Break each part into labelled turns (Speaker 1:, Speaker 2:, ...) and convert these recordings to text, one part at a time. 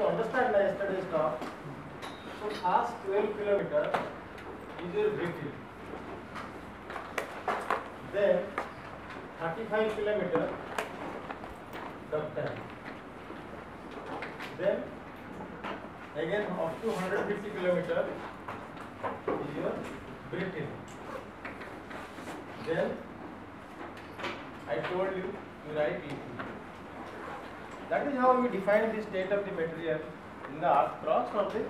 Speaker 1: to understand the yesterday's talk, so first 12 kilometer is your brittle. Then 35 kilometer ductile. Then again up to 150 kilometer is your brittle. Then I told you you write liquid. That is how we define the state of the material in the earth crust or the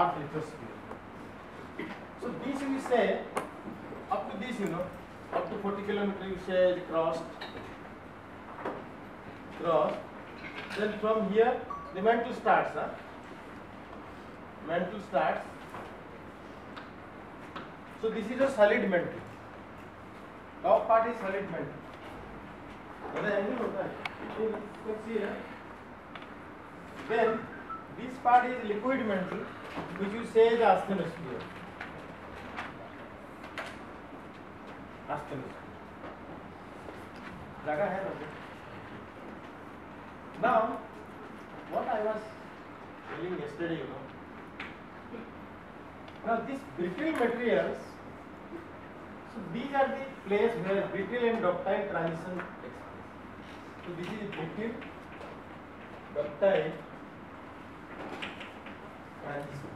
Speaker 1: earth lithosphere. So this we say up to this you know up to 40 kilometer you say the crust crust then from here the mantle starts huh? mantle starts so this is a solid mantle top part is solid mantle बड़ा angle होता है तो can see here then this part is liquid mantle which you say is asthenosphere asthenosphere है ना now what I was telling yesterday you know now these brittle materials so these are the place where brittle and ductile transition so this is brittle ductile transition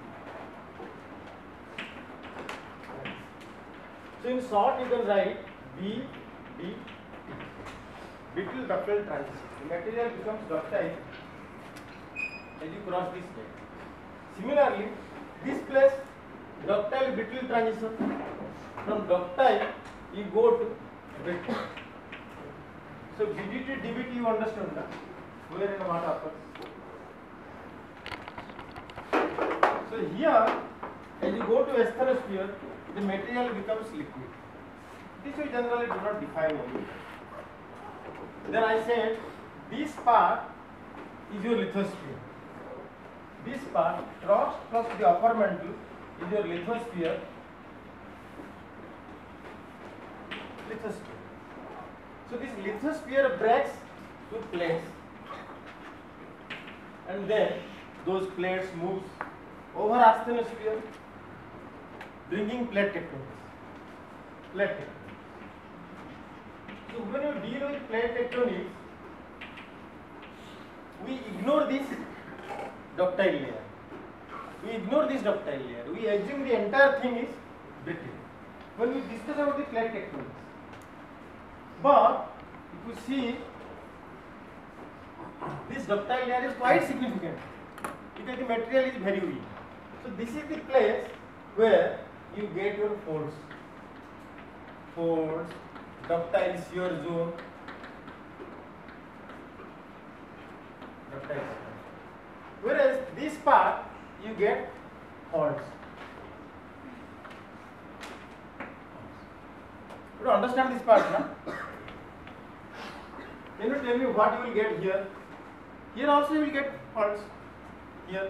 Speaker 1: so in short you can write B D brittle ductile transition the material becomes ductile as you cross this line. Similarly, this place ductile brittle transition from ductile you go to brittle. So BDT DBT you understand that? Where the what happens? So here as you go to asthenosphere the material becomes liquid. This we generally do not define only. Then I said this part is your lithosphere. This part, crust plus the upper mantle, is your lithosphere. Lithosphere. So this lithosphere breaks to plates, and then those plates moves over asthenosphere, bringing plate tectonics. Plate tectonics. So when you deal with plate tectonics, we ignore this ductile layer. We ignore this ductile layer. We assume the entire thing is brittle. When we discuss about the plate tectonics. But if you see, this ductile layer is quite significant because the material is very weak. So this is the place where you get your force, force, ductile shear zone, ductile. Whereas this part you get faults. You don't understand this part, na? Can you tell me what you will get here? Here also you will get faults. Here.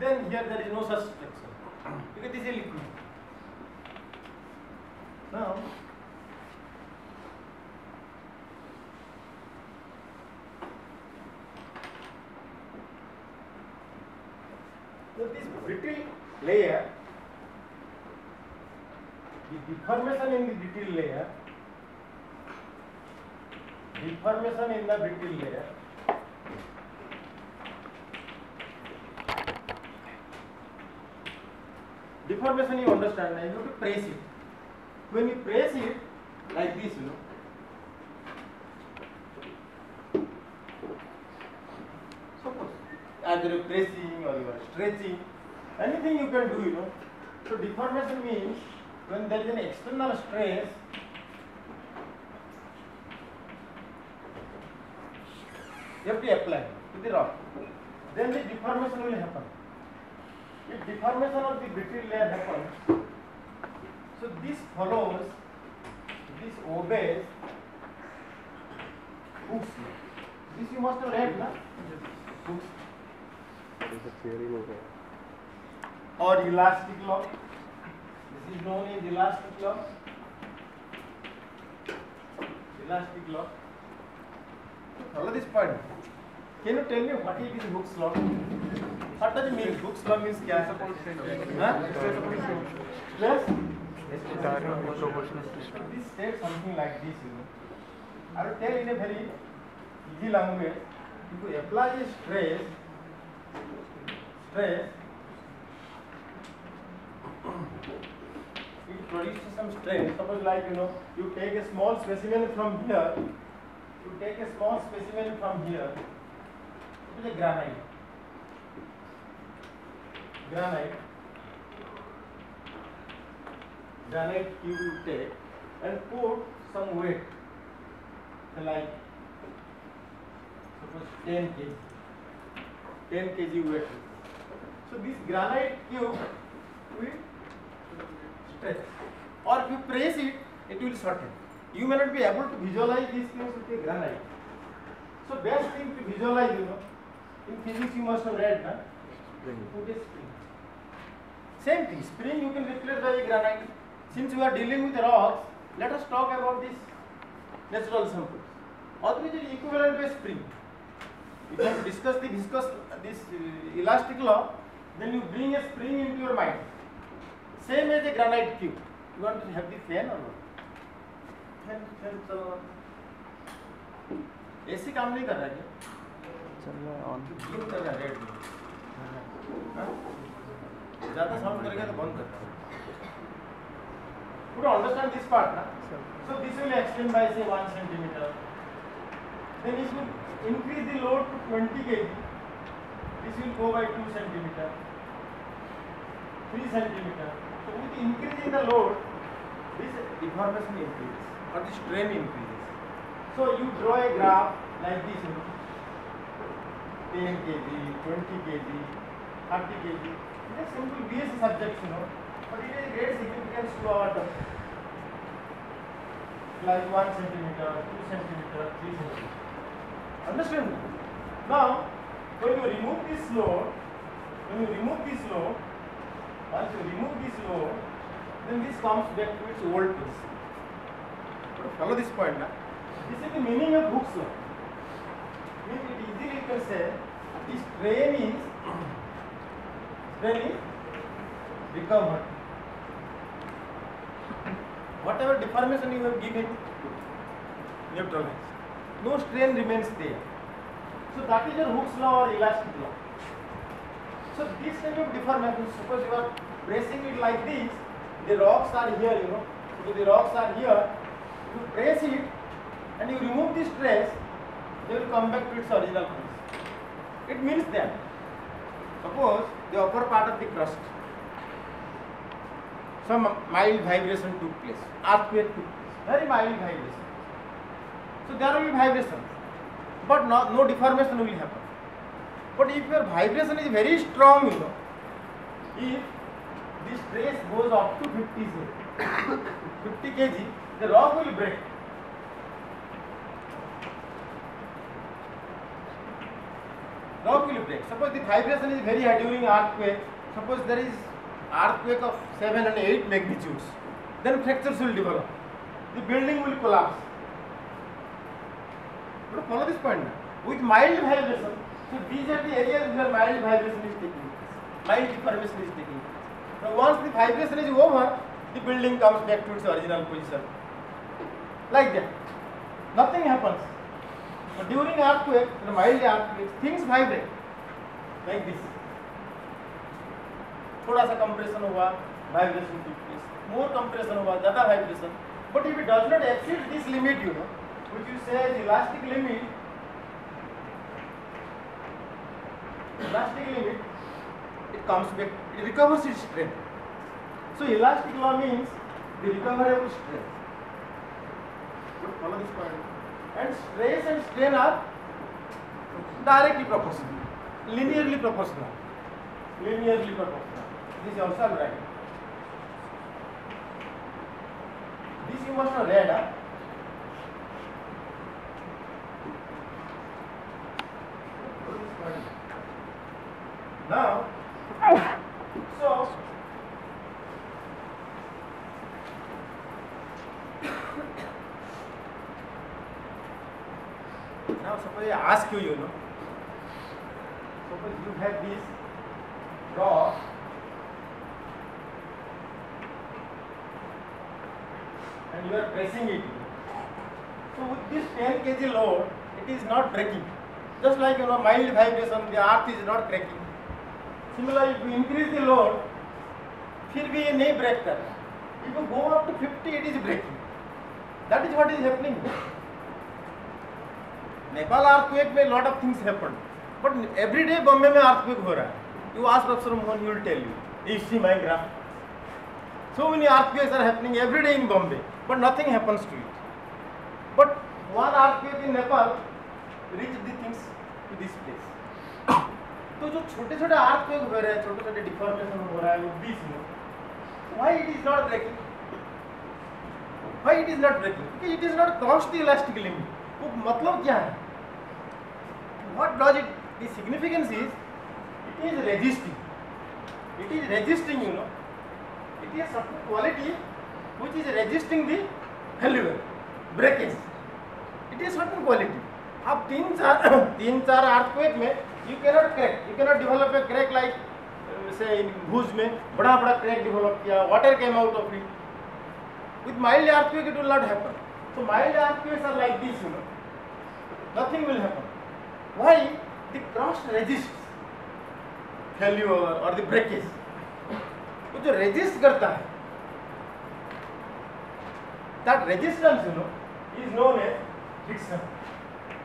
Speaker 1: Then here there is no such structure because this is liquid. Now So this brittle layer, the deformation in the brittle layer, deformation in the brittle layer, deformation you understand, you have to press it. When you press it like this, you know, suppose either pressing or you are stretching, anything you can do, you know. So deformation means when there is an external stress, you have to apply to the rock. Then the deformation will happen. If deformation of the brittle layer happens, so this follows, this obeys Hooke's law. This you must have read, na? Hooke's
Speaker 2: theory में है
Speaker 1: or elastic law. This is known as elastic law. Elastic law. Follow this point. Can you tell me what is this Hooke's law? What does it mean? Hooke's law means क्या है? हाँ? Plus this states something like this, you know. I will tell in a very easy language. If you apply a stress, stress, it produces some strain. Suppose like you know, you take a small specimen from here, you take a small specimen from here, it is a granite. Granite. Granite you take and put some weight, like suppose 10 kg. 10 kg weight. So this granite cube will stretch. Or if you press it, it will shorten. You may not be able to visualize these things with a granite. So best thing to visualize, you know, in physics you must have read, na? Put a spring. Same thing, spring you can replace by a granite. Since we are dealing with rocks, let us talk about this natural samples. Otherwise it is equivalent to a spring. If you to discuss the viscous, this uh, elastic law, then you bring a spring into your mind. Same as a granite cube. You want to have the fan or not? फिर काम नहीं कर रहा है
Speaker 2: चल रहा on
Speaker 1: कर रहा है रेड हाँ। ज़्यादा साउंड करेगा तो बंद कर दो। पूरा अंडरस्टैंड दिस पार्ट ना? So this will extend by से 1 centimetre then is will increase the load to 20 kg this will go by 2 centimetre 3 centimetre तो with increase the load this deformation increase or the strain increases. So you draw a graph like this, you know, 10 kg, 20 kg, 30 kg. It is simple BSc subjects, you know, but it has great significance to our term. Like 1 centimeter, 2 centimeter, 3 centimeter. Understand? Now, when you remove this load, when you remove this load, once you remove this load, then this comes back to its old place. Follow this point now. This is the meaning of Hooke's law. Means it easily you can say this strain is strain is recovered. Whatever deformation you have given, neutralized. No strain remains there. So that is your Hooke's law or elastic law. So this kind of deformation, suppose you are pressing it like this, the rocks are here, you know. So the rocks are here. You press it and you remove the stress, they will come back to its original place. It means that suppose the upper part of the crust, some mild vibration took place, earthquake took place, very mild vibration. So there will be vibration, but no, no deformation will happen. But if your vibration is very strong, you know, if the stress goes up to 50 say, 50 kg, the rock will break. rock will break. Suppose the vibration is very high during earthquake, suppose there is earthquake of 7 and 8 magnitudes, then fractures will develop. The building will collapse. But follow this point. With mild vibration, so these are the areas where mild vibration is taking place. Mild deformation is taking place. Now once the vibration is over, the building comes back to its original position. like that. Nothing happens. But during earthquake, in mild earthquake, things vibrate like this. थोड़ा सा compression हुआ vibration to place more compression हुआ ज़्यादा vibration but if it does not exceed this limit you know which you say is elastic limit elastic limit it comes back it recovers its strength so elastic law means the recoverable strength follow this point and stress and strain are directly proportional linearly proportional linearly proportional this is also right this you must have read huh? now so Now suppose I ask you, you know, suppose you have this rock and you are pressing it. So with this 10 kg load, it is not breaking. Just like you know mild vibration, the earth is not cracking. Similarly, if you increase the load, फिर भी ये नहीं break कर रहा if you go up to 50 it is breaking that is what is happening Nepal earthquake में lot of things happen but everyday Bombay में earthquake हो रहा है। You ask professor Mohan you will tell you you see my graph so many earthquakes are happening everyday in Bombay but nothing happens to it but one earthquake in Nepal reach the things to this place तो जो छोटे छोटे earthquake हो रहे हैं, छोटे छोटे deformation हो रहा है बीच में why it is not breaking why it is not breaking it is not cross elastic limit वो मतलब क्या है? What does it the significance is it is resisting it is resisting you know it is certain quality which is resisting the failure breakage it is certain quality अब तीन चार तीन चार earthquake में you cannot crack you cannot develop a crack like से भूज में बड़ा बड़ा क्रैक डेवलप किया water came out of it with mild earthquake it will not happen so mild earthquakes are like this you know nothing will happen why the crust resists failure or the breakage तो जो resist करता है that resistance you know is known as friction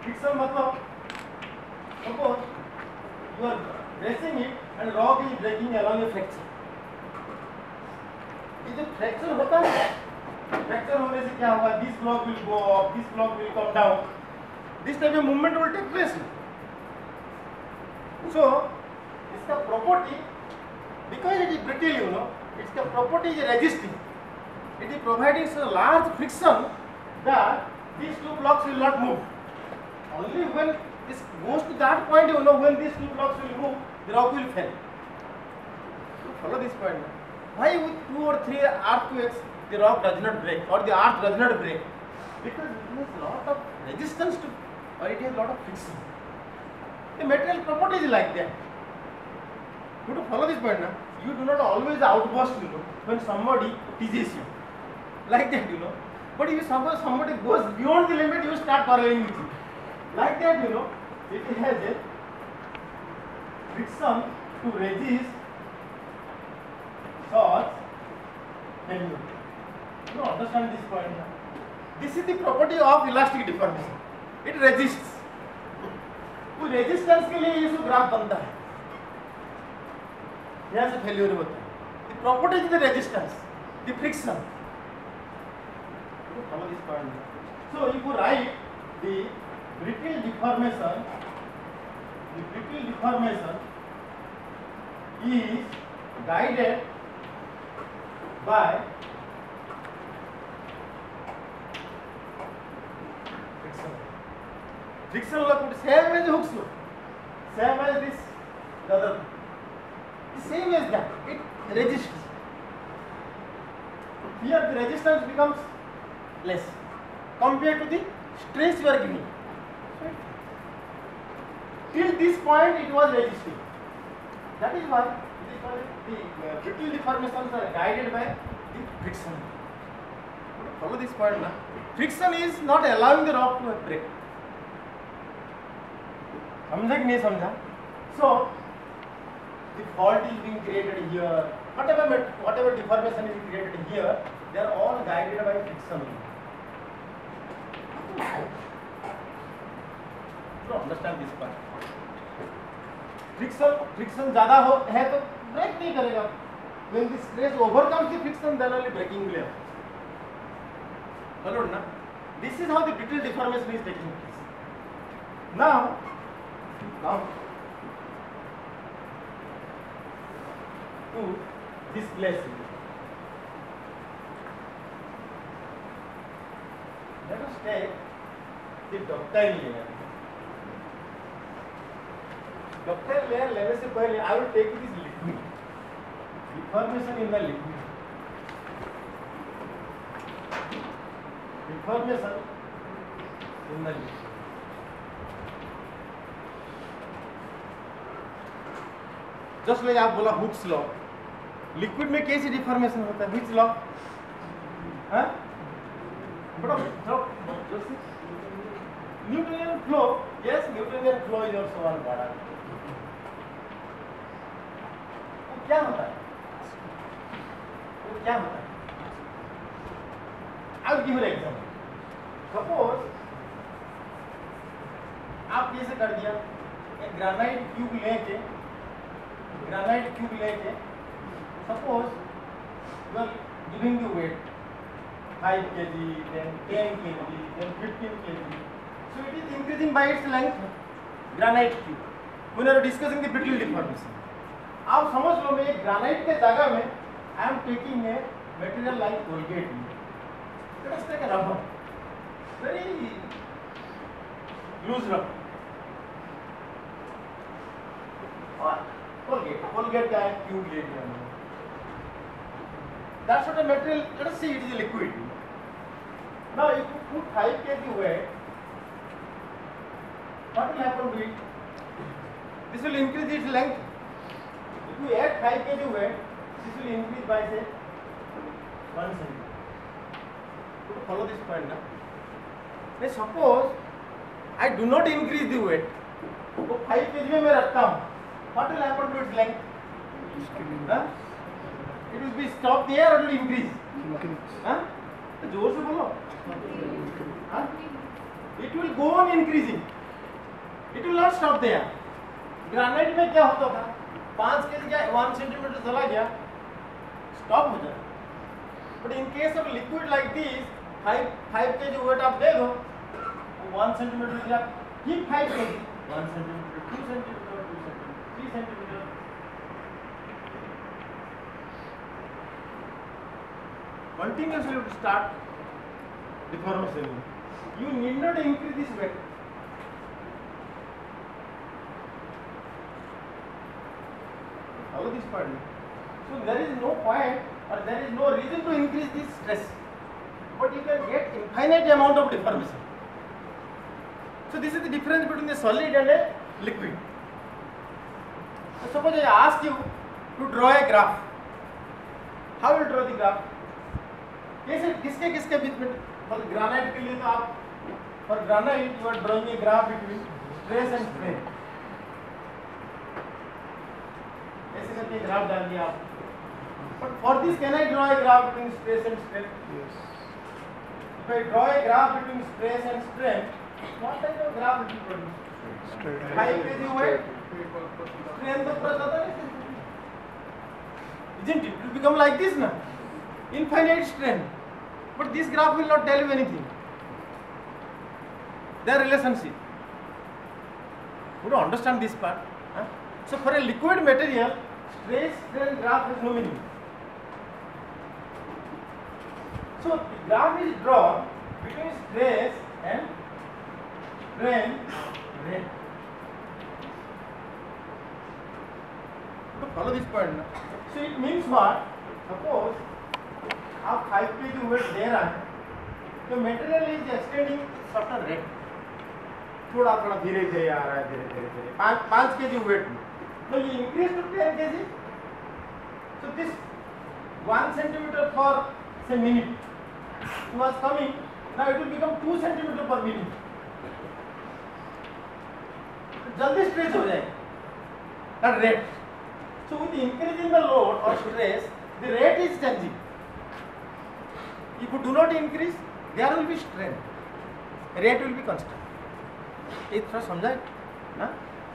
Speaker 1: friction मतलब suppose you are pressing it and rock is breaking along a fracture ये जो fracture होता है fracture होने से क्या होगा this block will go up this block will come down this type of movement will take place so इसका property because it is brittle you know इसका property is resisting it is providing so large friction that these two blocks will not move only when this goes to that point you know when these two blocks will move the rock will fail so follow this point why with two or three earthquakes the rock does not break or the earth does not break because it has lot of resistance to or it has lot of friction the material property is like that you have to follow this point now you do not always outburst you know when somebody teases you like that you know but if suppose somebody goes beyond the limit you start quarreling with like that you know it has a friction to resist such failure. You understand this point now. This is the property of elastic deformation. It resists. Resistance के लिए ये सब graph बनता है। यहाँ से failure होता है। Properties the resistance the friction so you could write the brittle deformation the brittle deformation is guided by Friction law could same as Hooke's law, same as this the other. thing. Same as that. It resists. Here the resistance becomes less compared to the stress you are giving. Till this point it was resisting. That is why the uh, brittle deformations are guided by the friction. Follow this point now. Friction is not allowing the rock to break. समझा कि नहीं समझा so the fault is being created here whatever met- whatever deformation is created here they are all guided by friction so understand this part friction friction ज़्यादा हो है तो break नहीं करेगा when the stress overcomes the friction then only breaking will happen followed na this is how the brittle deformation is taking place now now to this place let us take the ductile layer ductile layer लेने से पहले I will take this liquid deformation in the liquid deformation in the liquid just like आप बोला Hooke's law. Liquid में कैसे deformation होता है? Which law. हाँ? Newtonian flow yes Newtonian flow is also one बड़ा वो क्या होता है? वो क्या होता है? I will give you example suppose आप कैसे कर दिया, एक ग्रेनाइट क्यूब लेके क्यूब लेके suppose you are giving the weight 5 kg then 10 kg then 15 kg so it is increasing by its length granite cube when you are discussing the brittle deformation आप समझ लो मैं ग्रेनाइट के जगह में I am taking a material like Colgate let us take a rubber very loose rubber और Colgate Colgate का एक ट्यूब ले लिया हमने not a material let us see it is a liquid now if you put 5 kg weight what will happen to it this will increase its length if you add 5 kg weight this will increase by say 1 centimeter to follow this point now now suppose I do not increase the weight तो 5 kg में मैं रखता हूँ what will happen to its length huh? it will be stop there or it will increase huh? तो ज़ोर से बोलो huh? it will go on increasing it will not stop there granite में क्या होता था पाँच के जी वन सेंटीमीटर चला गया स्टॉप हो जाए but in case of liquid like this five five K G weight आप दे दो one centimetre keep five K G one centimetre two centimetre two centimetre three centimetre continuously you start deformation. You need not increase this weight. Follow this part. So there is no point or there is no reason to increase this stress. But you can get infinite amount of deformation. So this is the difference between a solid and a liquid. So suppose I ask you to draw a graph. How will you draw the graph? कैसे किसके किसके बीच में for granite के लिए तो आप। For granite you are drawing a graph between stress and strain ऐसे करके ग्राफ डाल दिया आप। But for this can I draw a graph between stress and strain if I draw a graph between stress and strain what type of graph it will produce five kg weight strain तो पूरा isn't it it will become like this now infinite strain but this graph will not tell you anything their relationship you don't understand this part huh? so for a liquid material stress strain graph has no meaning so the graph is drawn between stress and strain rate तो follow this point ना। So it means what suppose आप five पे जो weight दे रहा है तो material is extending certain rate थोड़ा थोड़ा, धीरे धीरे आ रहा है, धीरे धीरे धीरे। पाँच पाँच के जी वेट में तो ये इंक्रीज टू टेन के जी तो दिस वन सेंटीमीटर पर से मिनट वॉज़ कमिंग ना it will become two centimetre per minute जल्दी स्ट्रेच हो जाए rate so with increase in the load or stress the rate is changing if you do not increase there will be strain rate will be constant ये थोड़ा समझा ना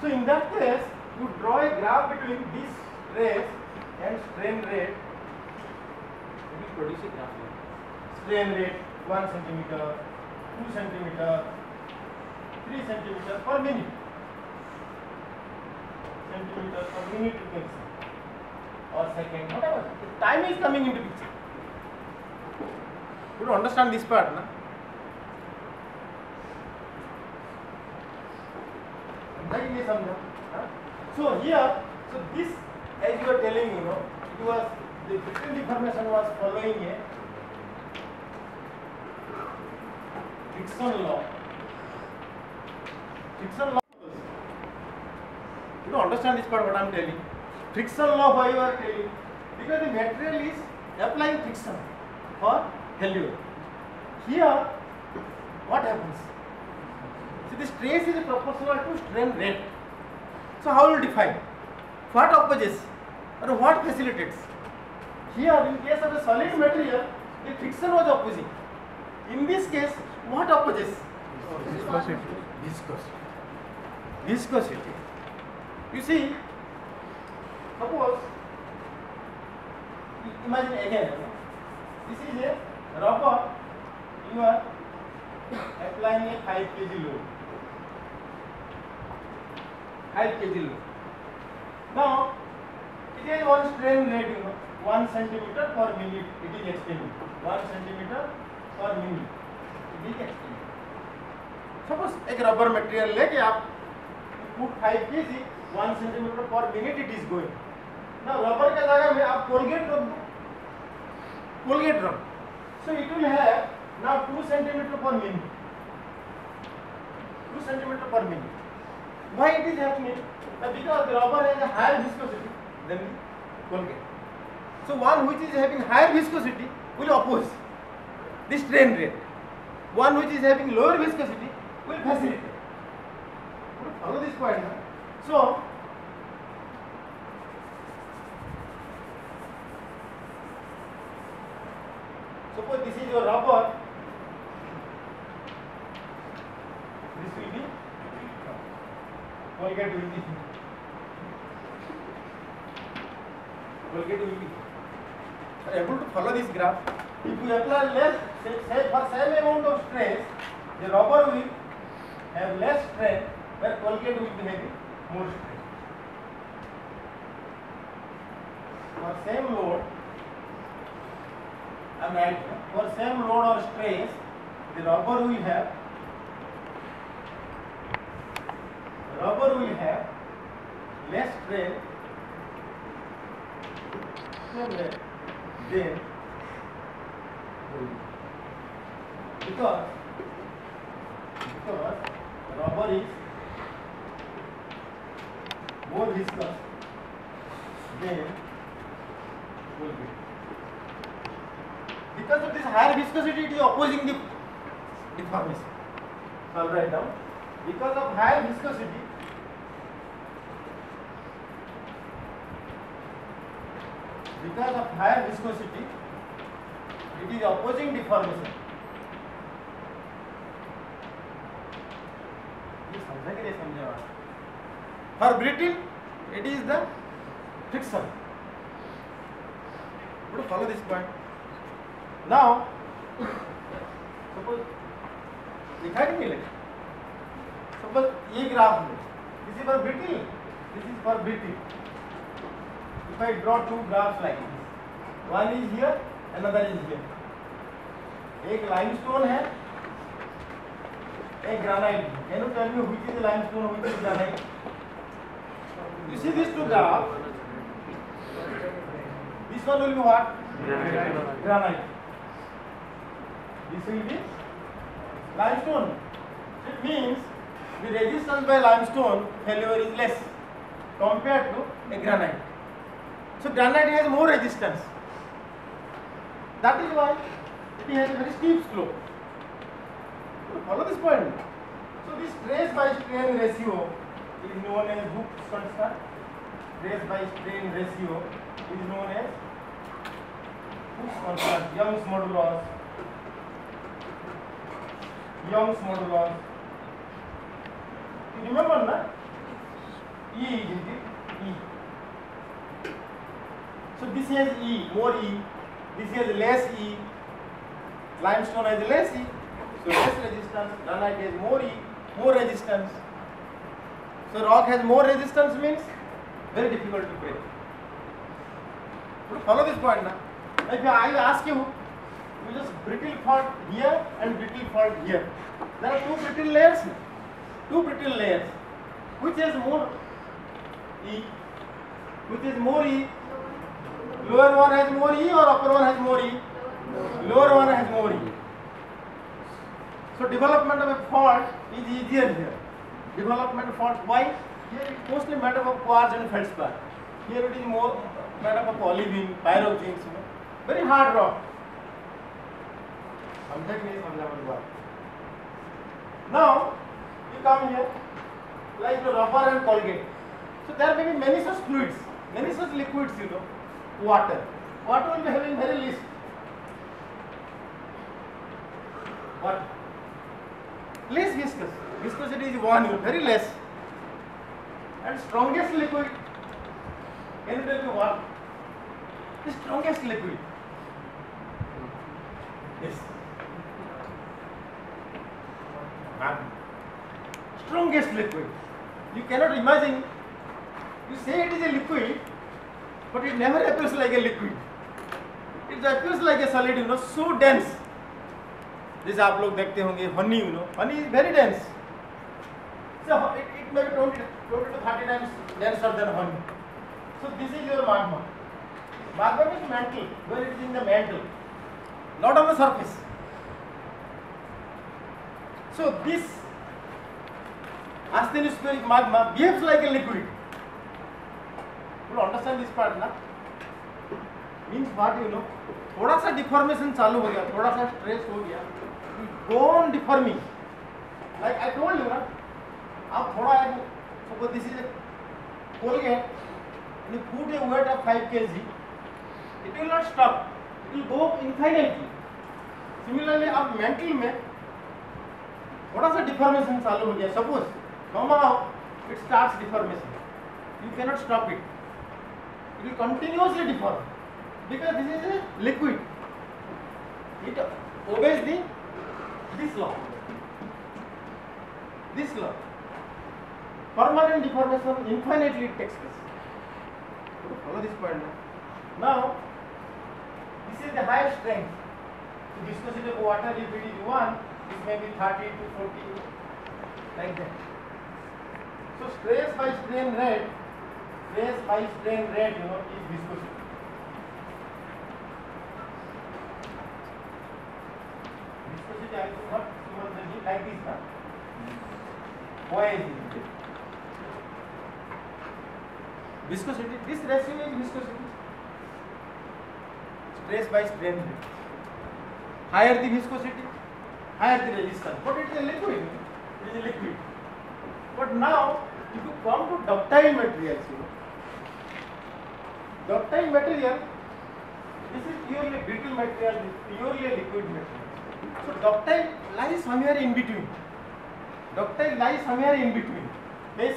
Speaker 1: so in that case you draw a graph between this stress and strain rate it will produce a graph like this. strain rate 1 centimeter 2 centimeter 3 centimeter per minute centimeter per minute you can say Or second whatever the time is coming into picture you don't understand this part na हाँ? so here so this as you are telling you know it was the brittle deformation was following a Dixon law Dixon law you don't understand this part what I am telling friction law why you are telling? Because the material is applying friction for failure here what happens? See the stress is proportional to strain rate. So how will define? What opposes or what facilitates? Here in case of a solid material the friction was opposing. In this case what opposes?
Speaker 2: Viscosity.
Speaker 1: viscosity. Viscosity. You see suppose imagine again this is a rubber you are applying a 5 kg load 5 kg load now it is one strain rate you know 1 centimeter per minute it is extending 1 centimeter per minute it is extending suppose एक rubber material लेके आप put five K G one centimetre per minute it is ना rubber के जगह में आप Colgate रख दो कोलगेट रख so it will have now two centimetre per minute two centimetre per minute why it is happening uh, because the rubber has a higher viscosity than the colgate so one which is having higher viscosity will oppose the strain rate one which is having lower viscosity will facilitate. You Follow this point. Now. So, this rubber. This will be Colgate will be Colgate will be. Are able to follow this graph? If you apply less, say, say for same amount of stress, the rubber will have less strain, where Colgate will be having more strain. For same load, Am right. For same load or stress, the rubber will have rubber will have less strain than because because rubber is more viscous than Colgate. Because of this higher viscosity, it is opposing the deformation. I'll write down. Because of higher viscosity, because of higher viscosity, it is opposing deformation. For brittle, it is the friction. But follow this point. Now, suppose लिखा नहीं लिखा? Suppose ये graph में, this is for brittle, this is for brittle. If I draw two graphs like this, one is here, another is here. एक limestone है एक granite है can you tell me which is limestone which is granite you see these two graphs this one will be what granite this will be limestone it means the resistance by limestone failure is less compared to a granite so granite has more resistance that is why it has a very steep slope You follow this point so this stress by strain ratio is known as Hooke's constant stress by strain ratio is known as Hooke's constant Young's modulus Young's modulus you remember na E is it E so this has E more E this has less E limestone has less E so less resistance granite has more E more resistance so rock has more resistance means very difficult to break follow this point now if I ask you you just brittle fault here and brittle fault here there are two brittle layers two brittle layers which has more E which is more E lower one has more E or upper one has more E lower one has more E so development of a fault is easier here development fault why here it mostly matter of quartz and feldspar Here it is more made up of olivine, pyroxenes, very hard rock. समझा कि नहीं समझा मेरी बात? Now you come here like the rubber and Colgate. So there may be many such fluids, many such liquids, you know, water. Water will be having very least. What? Less viscous. Viscosity is one, you very less. And strongest liquid. Can you tell me what? The strongest liquid. Yes. Magma. Strongest liquid. You cannot imagine. You say it is a liquid, but it never appears like a liquid. It appears like a solid, you know, so dense. जैसे आप लोग देखते होंगे honey you know honey is very dense so it, it may be 20, 20 to 30 times denser than honey so this is your magma magma means mantle where it is in the mantle not on the surface so this asthenospheric magma behaves like a liquid you understand this part na means what you know थोड़ा सा deformation चालू हो गया थोड़ा सा stress हो गया on deforming like I told you ना आप थोड़ा एक this is a Colgate and you put a weight of 5 kg it will not stop it will go infinitely similarly आप mental में थोड़ा सा डिफॉर्मेशन चालू हो गया suppose you cannot stop it it will continuously deform because this is a liquid it obeys the this law this law permanent deformation infinitely takes place follow this point now now this is the higher strength so viscosity of water if it is 1 may be 30 to 40 like that so stress by strain rate stress by strain rate you know is viscosity viscosity I do not similarly like this na why is it viscosity this ratio is viscosity stress by strain rate higher the viscosity higher the resistance but it is a liquid it is a liquid but now if you come to ductile materials you know ductile material this is purely brittle material this is purely liquid material so ductile lies somewhere in between ductile lies somewhere in between They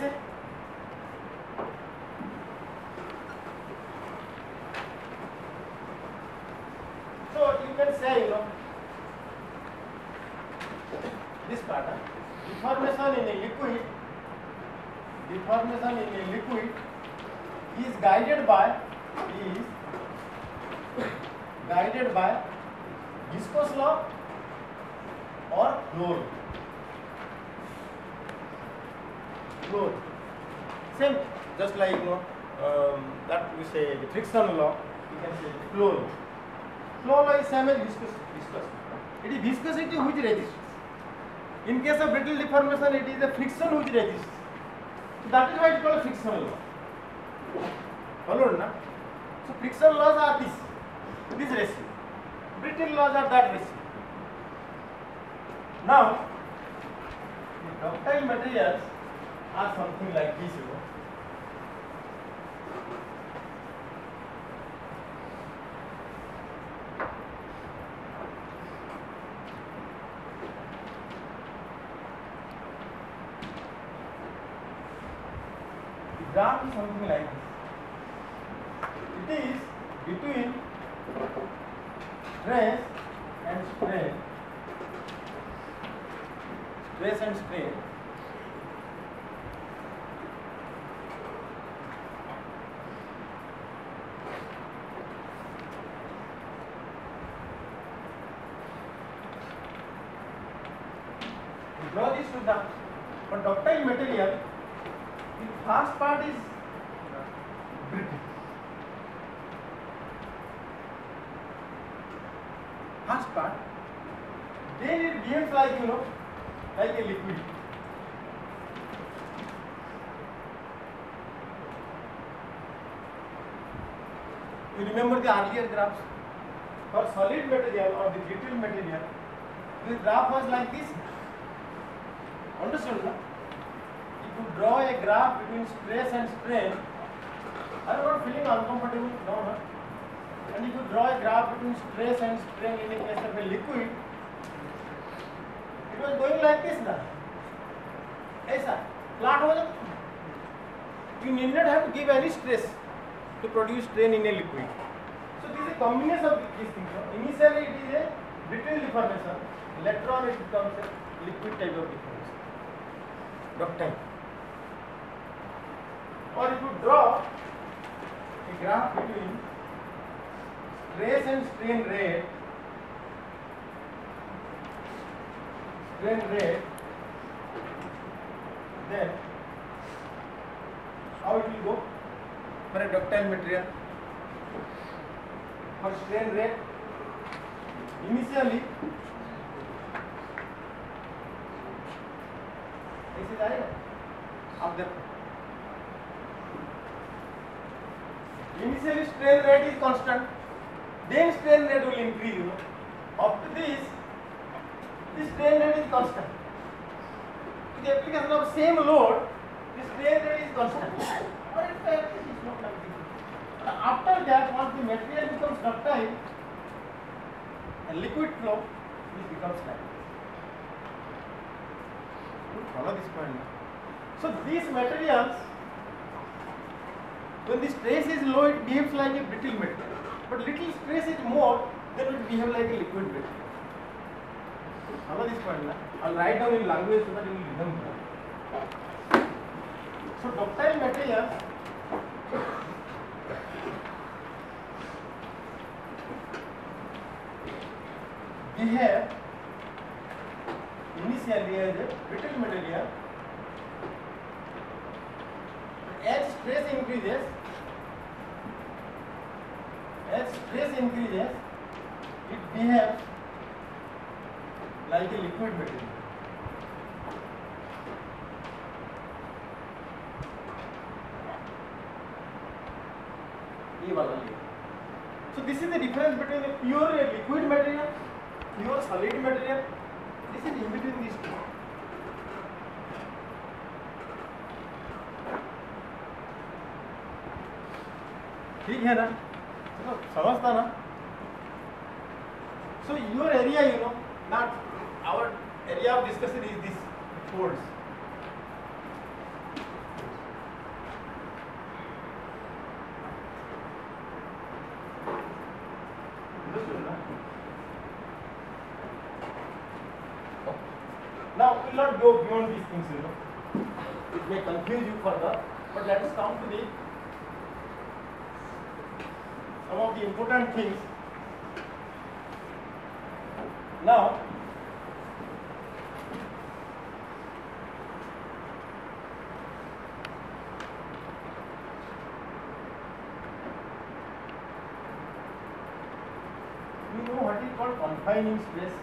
Speaker 1: so you can say you know this pattern deformation in a liquid deformation in a liquid is guided by is guided by viscous law or flow law. Flow. Same, just like you know um, that we say the friction law. You can say the flow law. Flow law is same as viscous. viscous. It is viscosity which. In case of brittle deformation, it is the friction which resists. So that is why it called friction law. Followed na? So friction laws are this, this ratio. Brittle laws are that ratio. Now, the ductile materials are something like this, you know. Is something like this. It is between stress and strain. Stress and strain. We draw this to the but ductile material. The first part is brittle. First part. Then it behaves like you know, like a liquid. You remember the earlier graphs? For solid material or the brittle material, the graph was like this. Understood? No? If you draw a graph between stress and strain, are you not feeling uncomfortable? No, no. And if you draw a graph between stress and strain in the case of a liquid, it was going like this now. ऐसा plot हो जाता you need not have to give any stress to produce strain in a liquid. So this is a combination of these things. no? Initially it is a brittle deformation. Later on it becomes a liquid type of deformation. Ductile. Or if you draw a graph between stress and strain rate, strain rate, then how it will go for a ductile material for strain rate initially ऐसे जाएगा आप देखो initially strain rate is constant then strain rate will increase you know up to this the strain rate is constant with the application of same load the strain rate is constant but in fact it is not like this and after that once the material becomes ductile and liquid flow this becomes like you follow this point now. so these materials when the stress is low, it behaves like a brittle material. But little stress is more, then it behave like a liquid material. Follow this point now. I'll write down in language so that you will remember. So ductile materials behave initially as a brittle material as stress increases, as stress increases, it behaves like a liquid material. ये वाला ये. So this is the difference between a pure liquid material, pure solid material. Is in between these two. ठीक है ना तो समझता ना so your area you know not our area of discussion is this folds Understood, na? Now we will not go beyond these things, you know. It may confuse you further, but let us come to the some of the important things. Now, you know what is called confining stress?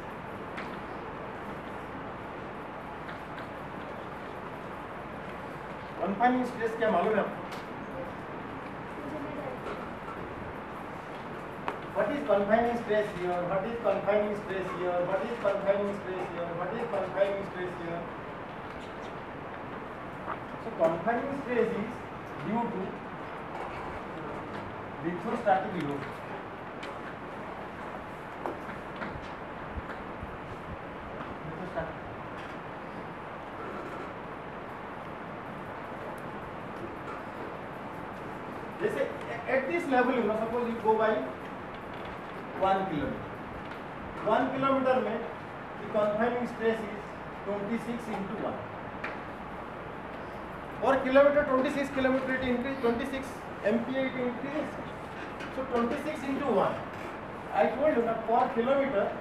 Speaker 1: confining stress क्या मालूम है आपको What is confining stress here? What is confining stress here? What is confining stress here? What is confining stress here? So confining stress is due to lithostatic load. जैसे at this level you know suppose you go by one kilometre one kilometre में confining stress is 26 six into one और kilometre 26 six kilometre it increase twenty six M P it increase so twenty six into one I told you per kilometre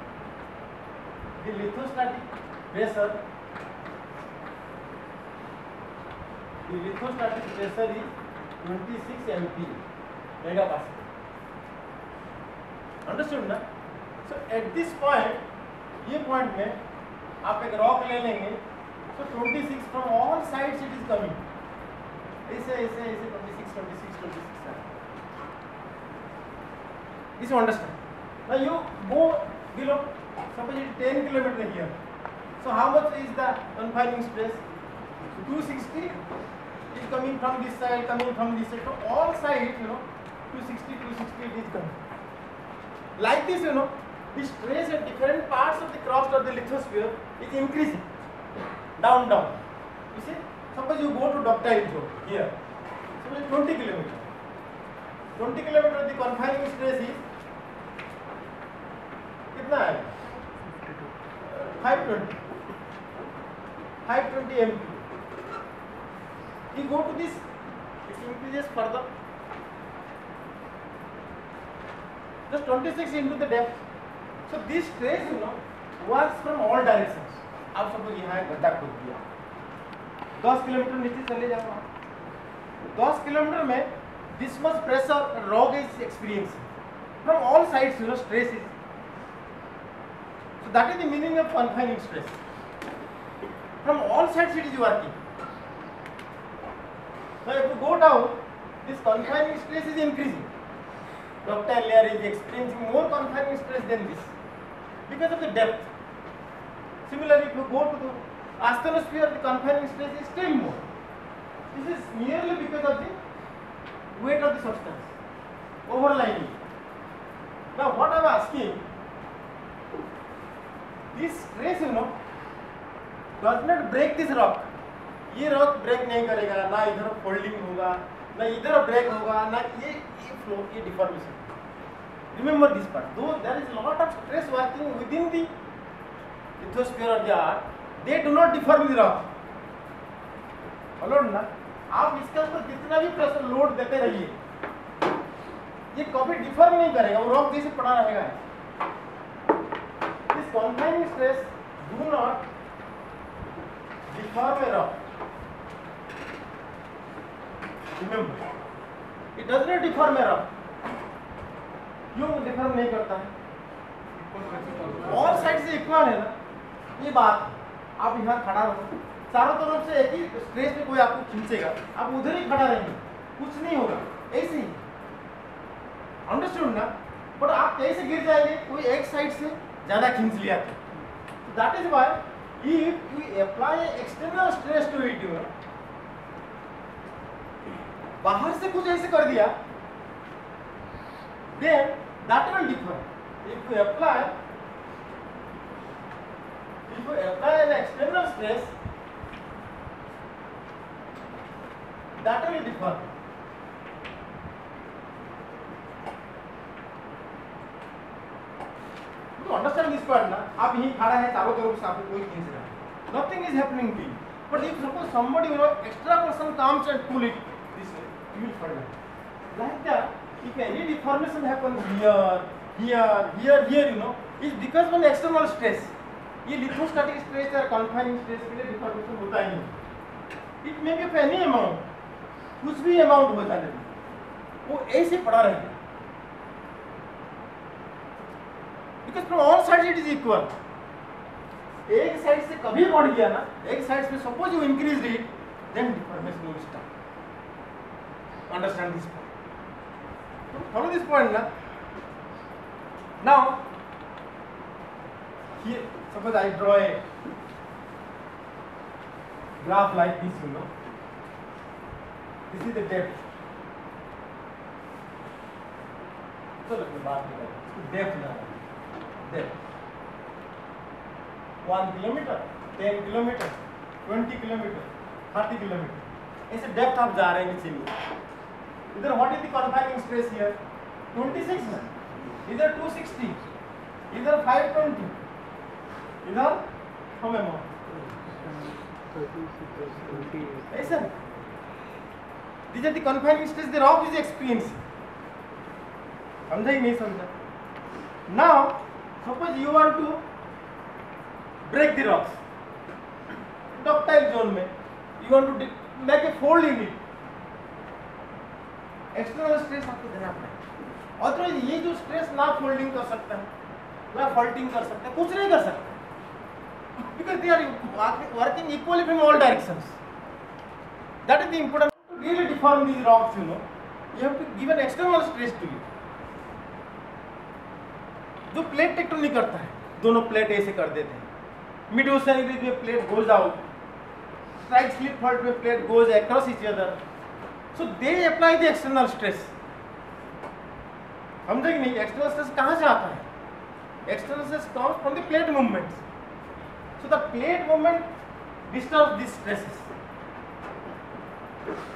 Speaker 1: the lithostatic pressure the lithostatic pressure is 26 six M P mega pas understood ना so at this point ये point में आप एक rock ले लेंगे so so six from all side it is coming ऐसे ऐसे ऐसे 26 26 26 सिक्स अंडरस्टैंड ना you go below suppose it 10 kilometre here so how much is the confining space 260 sixty is coming from this side coming from this side all side you know 260 260 sixty is coming Like this, you know, the stress at different parts of the crust of the lithosphere is increasing. Down, down. You see? Suppose you go to ductile zone here. Suppose 20 kilometer. 20 kilometer the confining stress is कितना है 520 520 mp you go to this it increases further just 26 into the depth so this stress you know works from all directions आप suppose यहाँ गड्ढा खोद दिया 10 kilometre नीचे चले जाओ 10 किलोमीटर में this much pressure rock is experiencing from all sides you know stress is so that is the meaning of confining stress from all sides it is working now if you go down this confining stress is increasing ductile layer is experiencing more confining stress than this because of the depth similarly if you go to the asthenosphere the confining stress is still more this is merely because of the weight of the substance overlying now what i am asking this stress you know does not break this rock ये rock break नहीं करेगा ना इधर folding होगा ना इधर break होगा, ना ये ये फ्लो ये deformation remember this part though there is lot of stress working with in lithosphere of the earth they do not deform the rock allowed ना आप इसके ऊपर जितना भी प्रेशर लोड देते रहिए, ये कभी डिफर नहीं करेगा। वो रॉक जैसे पड़ा रहेगा। इस confining stress do not deform a rock remember does not deform a rock क्यों डिफर्म नहीं करता है और साइड से इक्वल है ना? ये बात आप यहाँ खड़ा रहो चारों तरफ़ से एक ही स्ट्रेस में कोई आपको खींचेगा। आप उधर ही खड़ा रहेंगे। कुछ नहीं होगा। ऐसे ही। अंडरस्टूड ना? बट आप कैसे गिर जाएँगे? कोई एक साइड से ज़्यादा खींच लिया। That is why if you apply external stress to it you बाहर से कुछ ऐसे कर दिया। Then that will differ if you apply if you apply an external stress that will differ आप ही खड़ा है, चारों तरफ़ आपको कोई चीज़ नहीं nothing is happening to but if suppose somebody you know extra person comes and to lit fall like that if any deformation happens here, here, here, here, you know, it's because of external stress. ये lithostatic stress या confining stress के लिए deformation होता ही. It may be any amount, कुछ भी amount हो जाने वो ऐसे पड़ा रहेगा. Because from all sides it is equal. एक साइड से कभी बढ़ गया ना, एक साइड से suppose you increased it, then deformation will start. Understand this part. follow this point na now here suppose i draw a graph like this you know this is the depth चलो मैं बात नहीं करता depth ना depth one kilometre ten kilometre twenty kilometre thirty kilometre ऐसे depth आप जा रहे हैं नीचे में इधर what is the confining stress here 26 है इधर 260 इधर 520 इधर हमें मो ऐसा these are the confining stress the rock is experiencing समझा ही नहीं समझा now suppose you want to break the rocks ductile zone में you want to make a fold in it external stress आपको देना पड़ेगा। अदरवाइज़ ये जो स्ट्रेस ना फोल्डिंग कर सकता है, ना फॉल्टिंग कर सकता है, कुछ नहीं कर सकता। Because they are working equally from all directions that is the important to really deform these rocks you know you have to give an external stress to it जो प्लेट टेक्टोनिक करता है, दोनों प्लेट ऐसे कर देते हैं। Mid ocean में plate goes out strike slip fault में plate goes across each other. So they apply the external stress समझे कि नहीं? एक्सटर्नल स्ट्रेस कहाँ से आता है? External stress comes from the plate movement so the plate movement disturb this stress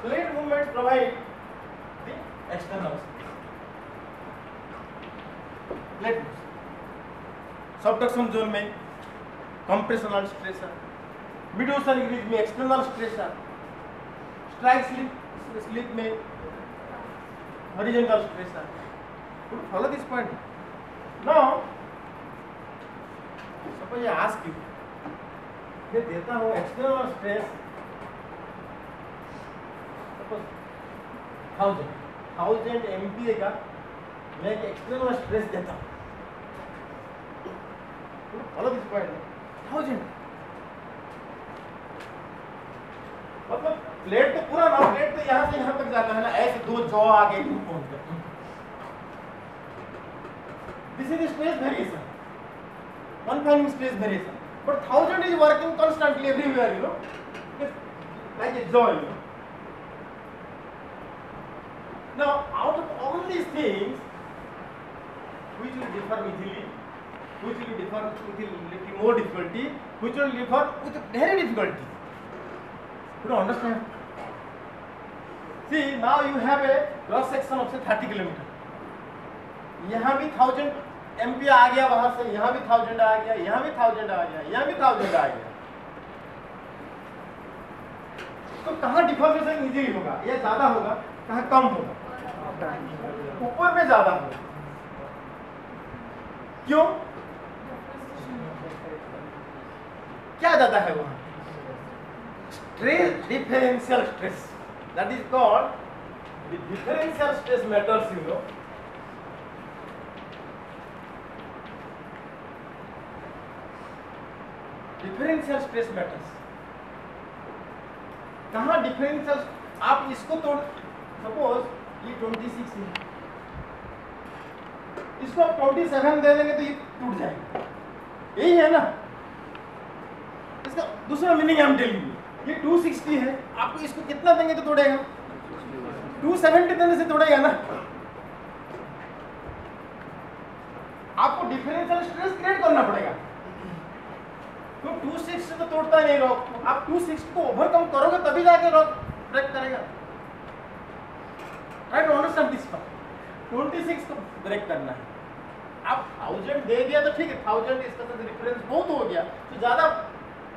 Speaker 1: plate movement provide the external plate subduction zone में compressional stress है. मिडोसल ग्रीज में एक्सटर्नल स्ट्रेस है. स्ट्राइक स्लिप स्लिप में हॉरिजॉन्टल स्ट्रेस है follow this point now suppose I ask you मैं देता हूँ external stress suppose thousand thousand M का मैं एक एक्सटर्नल स्ट्रेस देता हूँ। फॉलो दिस पॉइंट थाउज़ेंड मतलब प्लेट तो पूरा ना, प्लेट तो यहाँ से यहाँ तक जाता है ना, ऐसे दो जॉ आगे टू पॉइंट तक this is space variation confining space variation but 1000 is working constantly everywhere you know like a jaw now out of all these things which will differ easily which will differ with more difficulty which will differ with very difficulty you don't understand. See, now you have a cross section of, say 30 kilometer. यहाँ भी thousand M आ गया बाहर से, यहाँ भी thousand आ गया, यहाँ भी थाउज़ेंड आ गया, यहाँ भी थाउज़ेंड आ गया। तो कहाँ डिफॉर्मेशन इजीली होगा? या ज़्यादा होगा? कहाँ कम होगा? ऊपर में ज़्यादा होगा। क्यों? क्या ज़्यादा है वहाँ? Stress differential stress that is called the differential stress matters you know differential stress matters कहाँ डिफरेंशियल आप इसको तोड़ सपोज़ ये 26 है। इसको आप 27 दे देंगे तो ये टूट जाएगा। यही है ना? इसका दूसरा मीनिंग हम टेलिंग ये 260 है। आपको इसको कितना देंगे तो तोड़ेगा? 270 देने से तोड़ेगा ना? आपको डिफरेंशियल स्ट्रेस क्रिएट करना पड़ेगा। तो 260 से तो तोड़ता नहीं रॉक आप 260 को ओवरकम करोगे तभी जाके रॉक ब्रेक करेगा। Try to understand this part 26 को ब्रेक करना है। आप 1000 दे दिया तो ठीक है। 1000 इसका तो रिफरेंस बहुत हो गया। तो ज़्यादा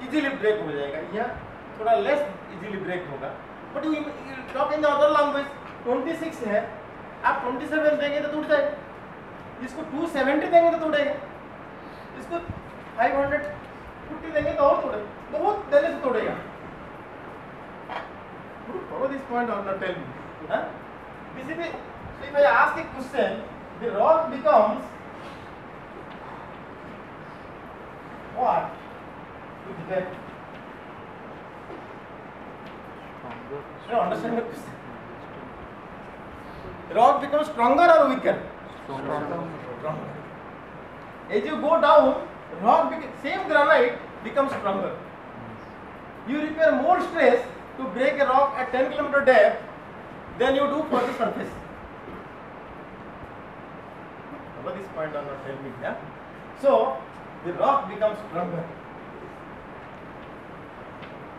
Speaker 1: इजीली ब्रेक हो जाएगा। यह थोड़ा लेस इजीली ब्रेक होगा but you talk in the other language 26 है आप 27 देंगे तो टूट जाएगा इसको 270 देंगे तो टूटेगा इसको 500 देंगे तो और तोड़े बहुत देने से तोड़ेगा follow this point or not tell me huh? the, so if I ask a question the rock becomes what with that you understand rock becomes stronger or weaker stronger as you go down rock same granite becomes stronger. You require more stress to break a rock at 10 km depth than you do for the surface. Cover this point or not tell me, yeah? So the rock becomes stronger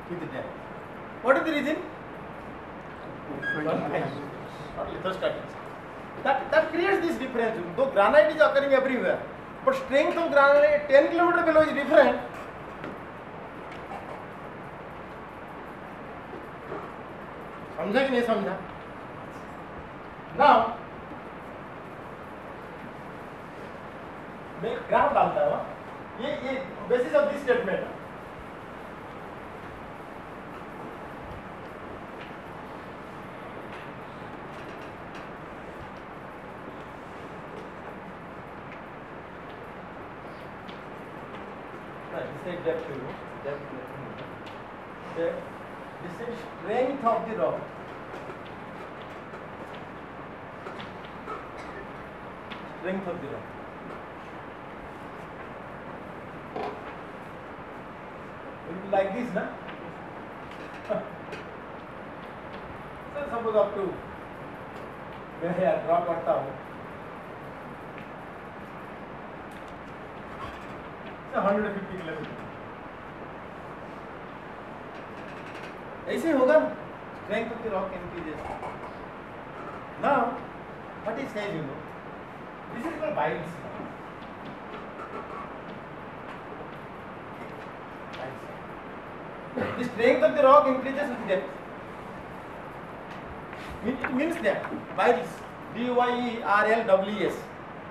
Speaker 1: with the depth. What is the reason? That, that creates this difference. Though granite is occurring everywhere, but strength of granite 10 km below is different. समझा कि नहीं समझा now मैं graph डालता हूँ ये ये basis of this statement This थक दिया लाइक दिस ना? सर, सपोज़ आप टू मैं यार ड्रॉ करता हूँ। हंड्रेड फिफ्टी ऐसे होगा strength of the rock what is says you know this is called bites the strength of the rock increases with depth it means that bites d y e r l w s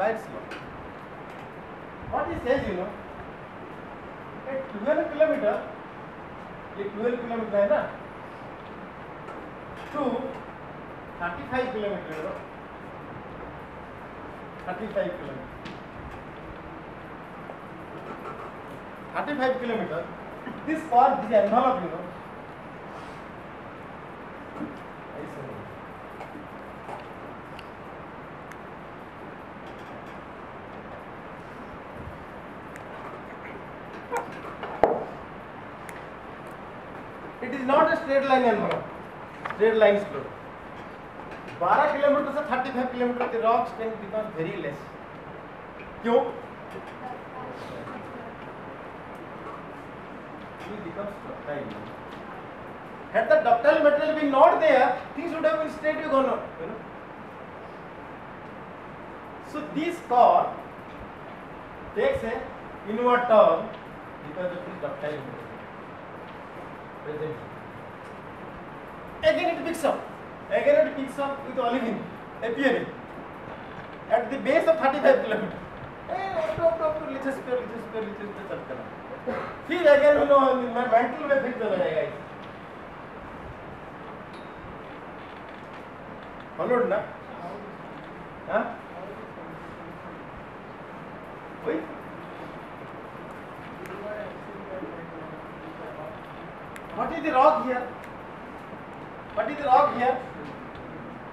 Speaker 1: bites law what it says you know at 12 kilometer ये 12 kilometre है ना to 35 kilometre 35 kilometre 35 kilometer this part this envelope you know It is not a straight line envelope. Straight line slope. 12 kilometre से 35 किलोमीटर the rock strength becomes very less. क्यों? It becomes ductile. Had the ductile material been not there, things would have been straight gone up. You know? So this core takes a inward turn because of this ductile material. present. Again it picks up. Again it picks up with olivine appearing at the base of 35 kilometer. Eh, फिर you know मैं mental में फिर चला जाएगा. Followed ना? हाँ? वही? What is the rock here? What is the rock here?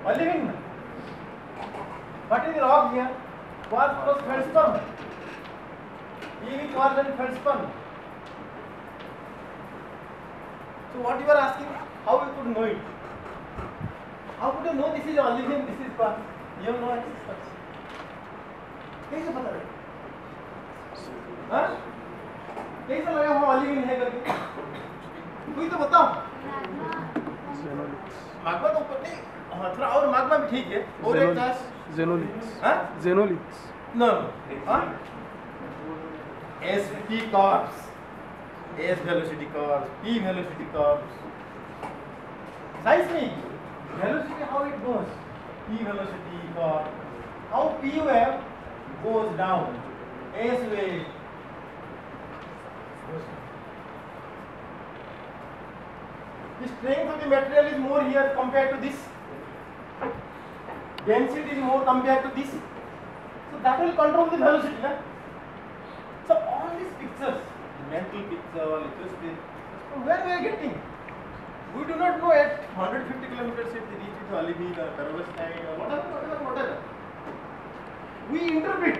Speaker 1: Olivine. What is the rock here? Quartz plus feldspar. EV quartz and feldspar. So what you are asking? How you could know it? How could you know this is olivine, this is quartz? You have no access. कैसे पता लगे? हाँ? कैसे लगा हुआ olivine है करके? कोई तो बताओ मागमा तो ऊपर नहीं हाँ थोड़ा और मागमा भी ठीक है और एक क्लास
Speaker 2: Xenoliths.
Speaker 1: हाँ
Speaker 2: Xenoliths.
Speaker 1: नो हाँ S P curves S velocity curves P velocity curves science में velocity how it goes p velocity curve how p wave goes down s wave. The strength of the material is more here compared to this. Density is more compared to this. So that will control the velocity. Na? So all these pictures, mental picture, lithosphere, from where we are getting? We do not know at 150 kilometers if they reach to Alibi or Karavastai or whatever, whatever, whatever. We interpret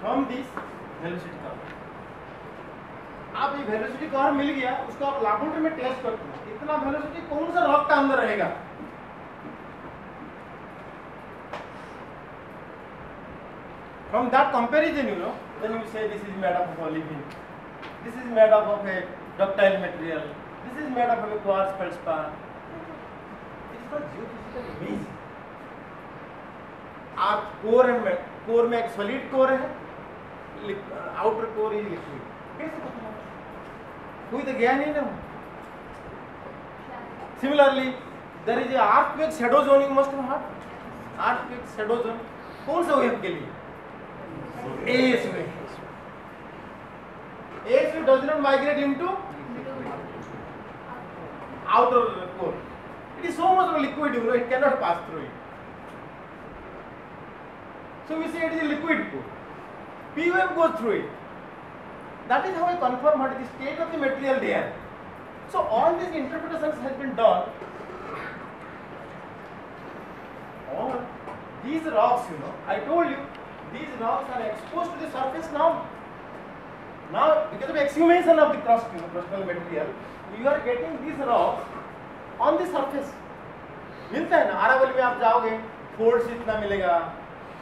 Speaker 1: from this velocity curve. आप ये velocity curve मिल गया उसको आप laboratory में test करते हो इतना वेलोसिटी कौन सा रॉक का अंदर रहेगा from that comparison you know then you say this is made up of olivine this is made up of a ductile material this is made up of a quartz feldspar it is not geophysical image आप core है core में एक solid core है outer core is liquid कैसे कोई तो गया नहीं ना similarly there is earthquake shadow zone you must heard earthquake shadow zone कौन सा वेव के लिए S wave S wave does not migrate into outer core it is so much of a liquid you know it cannot pass through it so we say it is a liquid core p wave goes through it that is how I confirm what is the state of the material there. So all these interpretations has been done. All these rocks, you know, I told you, these rocks are exposed to the surface now. Now, because of exhumation of the crustal material, you are getting these rocks on the surface. मिलता है ना आरावली में आप जाओगे force इतना मिलेगा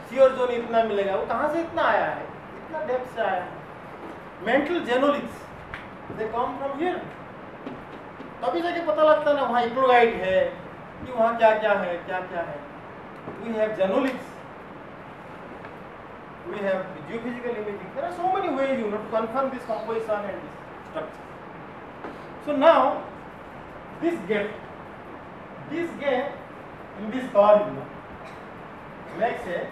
Speaker 1: share zone इतना मिलेगा वो कहाँ से इतना आया है इतना डेप्थ से आया है mantle xenoliths they come from here तभी जाके पता लगता है ना वहाँ इक्लोगाइट है कि वहाँ क्या क्या है क्या क्या है we have xenoliths we have geophysical imaging. There are so many ways, you know, to confirm this composition and this structure. So now, this gap, this gap in this core, you know, makes a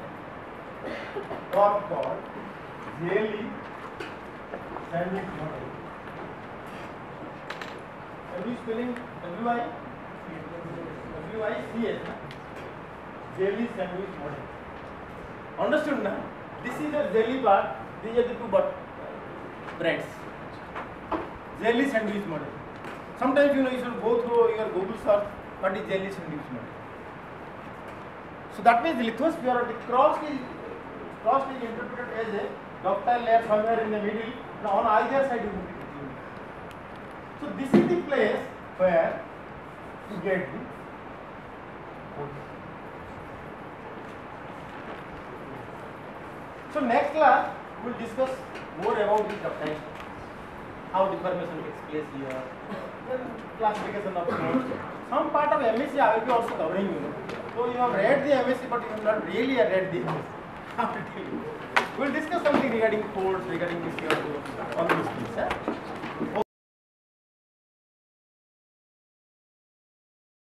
Speaker 1: core called Jelly sandwich model. You spelling W I W I C S? Jelly sandwich model. Understood now? This is the jelly part. These are the two but breads. Jelly sandwich model. Sometimes you know you should go through your Google search what is jelly sandwich model. So that means lithosphere cross is cross is interpreted as a ductile layer somewhere in the middle. Now on either side you put it. So this is the place where you get the So next class we will discuss more about the ductile, how deformation takes place here, then classification of nodes. Some part of MSc I will be also covering you. So you have read the MSc but you have not really read the MSc. We will discuss something regarding codes, regarding this, here, all these things. Eh?